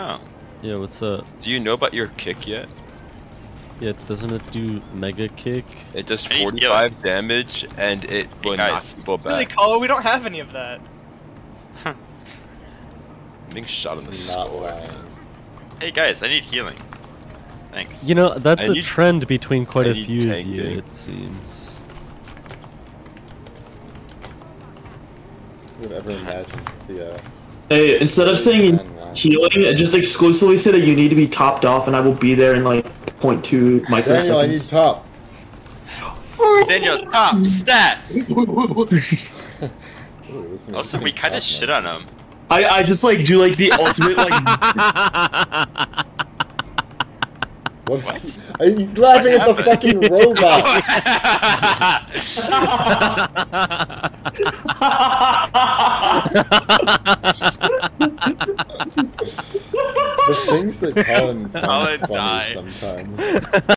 Oh. Yeah, what's up? Do you know about your kick yet? Yeah, doesn't it do mega kick? It does 45 damage and it will knock guys. people Silly back. Colo, we don't have any of that. I'm being shot in the Not skull. Hey guys, I need healing. Thanks. You know, that's I a need- trend between quite I a need few of you, it seems. Who would ever imagine the, uh, Hey, instead of saying and, healing, just exclusively say that you need to be topped off, and I will be there in like 0.2 Daniel, I need microseconds. top. Daniel, top stat. Ooh, this Also, we kind of shit on him. I, I just like do like the ultimate like What is he? Uh, He's laughing at the fucking robot. The things that Colin finds funny died. sometimes.